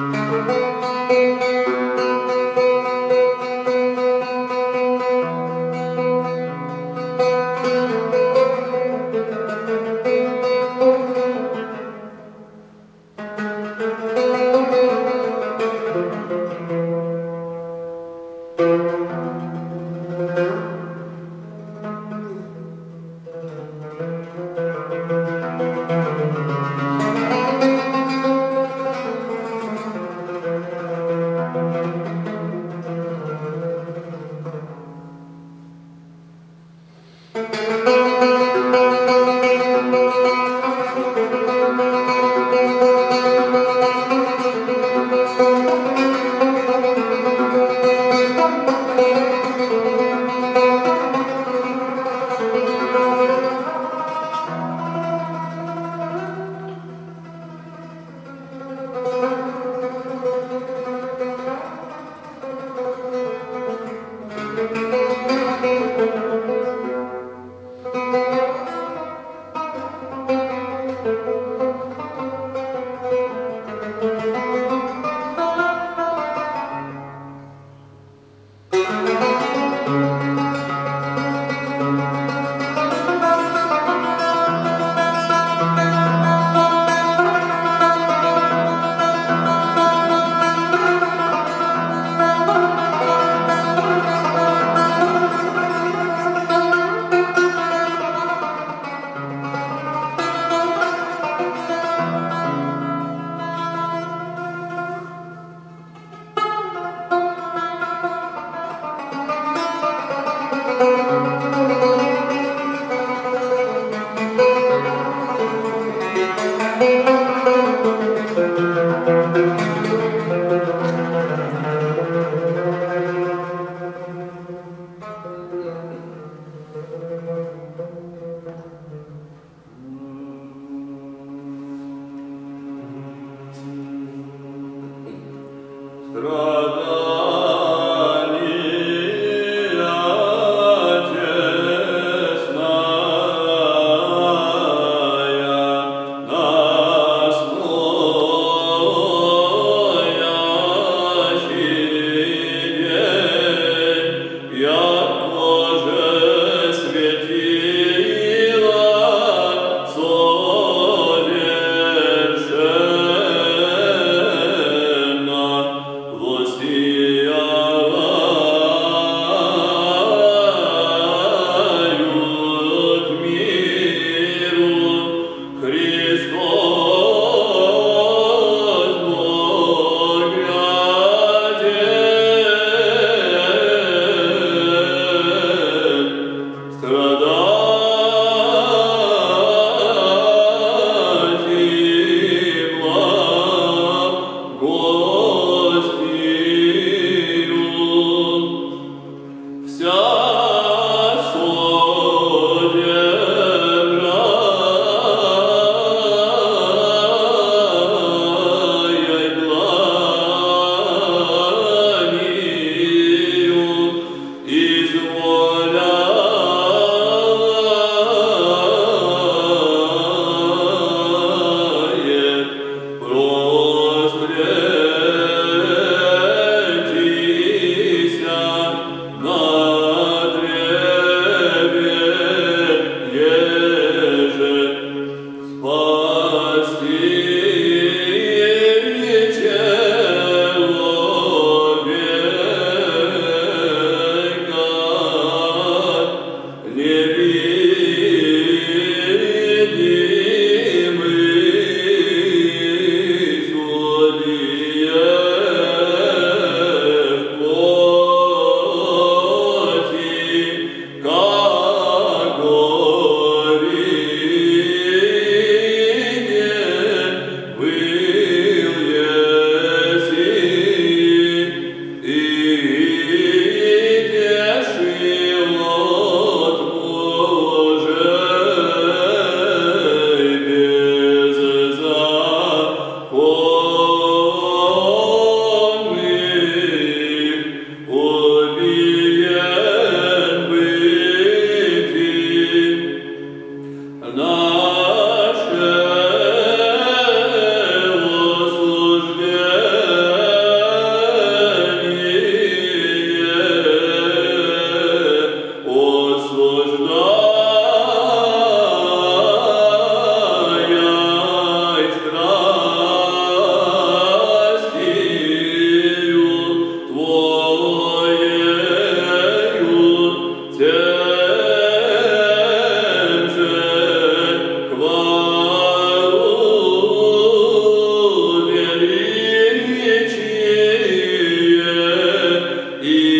Música Здравствуй. e